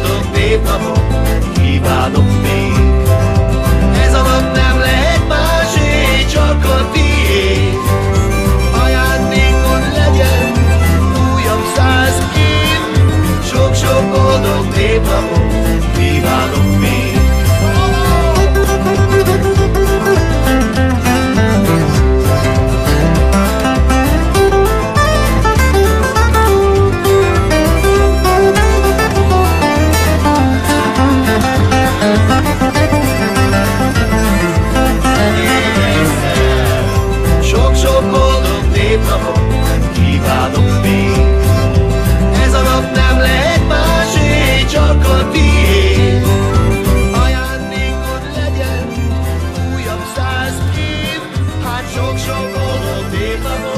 boldog névnapot kívánok még. Ez a nap nem lehet másé, csak a tiéd. Ajándékon legyen újabb száz év, sok-sok boldog névnapot kívánok napot nem kívánok még. Ez a nap nem lehet másé, csak a tiéd. Ajándékod legyen újabb száz év, hát sok-sok boldog évnapot.